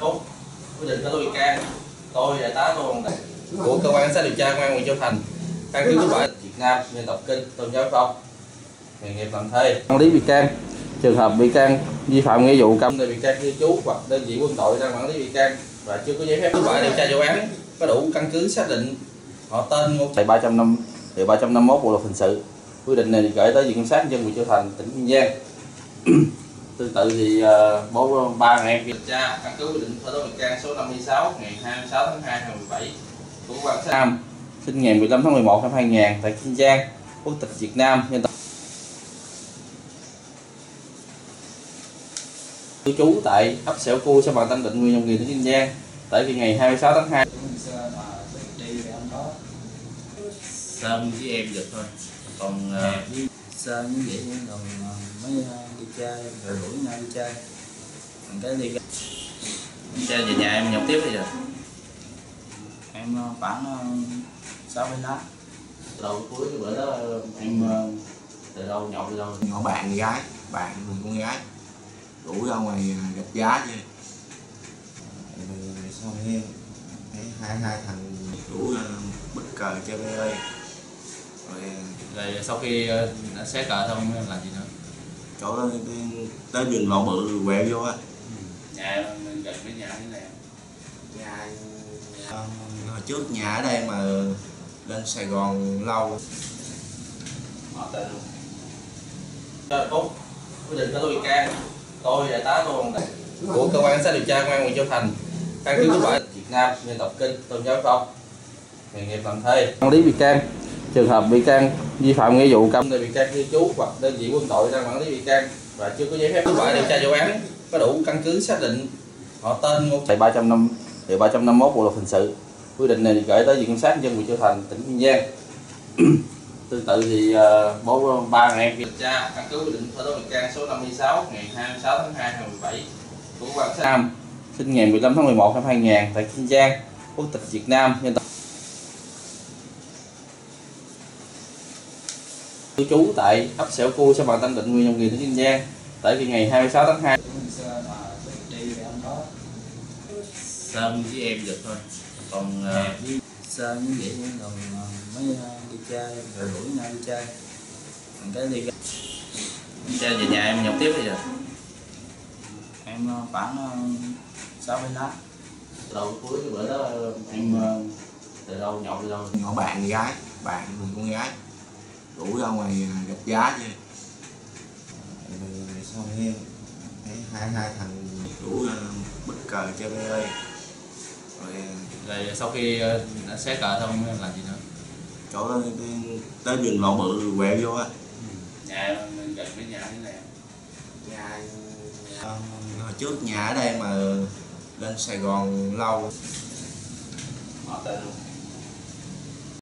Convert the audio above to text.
Phúc quyết định khởi tố bị can tôi đại tá tô của cơ quan cảnh sát điều tra công an huyện Châu Thành căn cứ kết quả Việt Nam dân tộc kinh tôn giáo phong nghề nghiệp làm thuê quản lý bị can trường hợp bị can vi phạm nghĩa vụ cấm. Bị can cư trú hoặc đơn vị quân đội đang quản lý bị can và chưa có giấy phép kết quả điều tra vụ án có đủ căn cứ xác định họ tên ngôn tại 305 điều 351 bộ luật hình sự quy định này gửi tới viện kiểm sát nhân dân huyện Châu Thành tỉnh Kiên Giang tương tự thì uh, bố ba ngày em kiểm tra căn cứ quy định khởi tố bị can số 56 ngày 26 tháng 2 2017 của cơ quan cảnh sát. Nam sinh ngày 15 tháng 11 năm 2000 tại Kiên Giang quốc tịch Việt Nam nhân tộc cư trú tại ấp Sẹo Cu xã Bàn Tân Định huyện Dòng Nghiền tỉnh Kiên Giang tại cái ngày 26 tháng 2 Sơn với em được thôi. Còn uh, sơ như vậy rồi mới ờ, đi chơi rồi rủ nhau đi chơi. Còn cái đi chơi về nhà em nhậu tiếp bây giờ. Em ờ, khoảng ờ, sáu mươi lá. Đầu cuối bữa đó em ờ, từ đâu nhậu từ đâu? Nhỏ bạn gái bạn cùng con gái. Rủ ra ngoài gặp giá chứ. Rồi sau đây thấy hai hai thằng rủ ra bất cờ chơi bê ơi rồi rồi sau khi đã xé cờ xong em làm gì nữa chỗ đó tới, đường lộ bự quẹo vô á. Nhà gần với nhà thế này. Nhà hồi trước nhà ở đây mà lên Sài Gòn lâu. Họ tên luôn. Cho Phúc quyết định khởi tố bị can tôi đại tá tô bằng của cơ quan cảnh sát điều tra công an huyện Châu Thành. Căn cứ kết quả Việt Nam dân tộc kinh tôn giáo phong nghề nghiệp làm thuê. Quản lý bị can trường hợp bị can vi phạm nghĩa vụ công nơi bị can cư trú hoặc đơn vị quân đội đang quản lý bị can và chưa có giấy phép kết quả điều tra vụ án có đủ căn cứ xác định họ tên ngôn tại 305 điều 351 bộ luật hình sự quy định này gửi tới viện kiểm sát nhân dân huyện Châu Thành tỉnh Kiên Giang. Tương tự thì uh, bố ba ngày em kiểm tra căn cứ quy định khởi tố bị can số 56 ngày 26 tháng 2 năm 2017 của quan sát. Nam sinh ngày 15 tháng 11 năm 2000 tại Kiên Giang quốc tịch Việt Nam nhân tộc cư trú tại ấp Sẹo Cu xã Bàn Tân Định huyện Dòng Nghiền tỉnh Kiên Giang. Tại cái ngày 26 tháng 2 sơ mà đi thì không có Sơn với em được thôi. Còn uh, sơ như vậy rồi mới ờ, đi chơi rồi rủ nhau đi chơi. Còn cái đi chơi về nhà em nhậu tiếp bây giờ. Em ờ, khoảng ờ, sáu mươi lá. Đầu cuối cái bữa đó em ờ, từ đâu nhậu từ đâu? Nhỏ bạn gái bạn cùng con gái rủ ra ngoài gặp giá chứ sau đây thấy hai hai thằng rủ ra bất cờ chơi bê ơi. Rồi rồi sau khi ờ, đã xé cờ xong làm gì nữa? Chỗ đó tới, tới đường lộ bự quẹo vô á. Nhà em gần với nhà thế này. Nhà nhà- hồi trước nhà ở đây mà lên Sài Gòn lâu. Họ tên luôn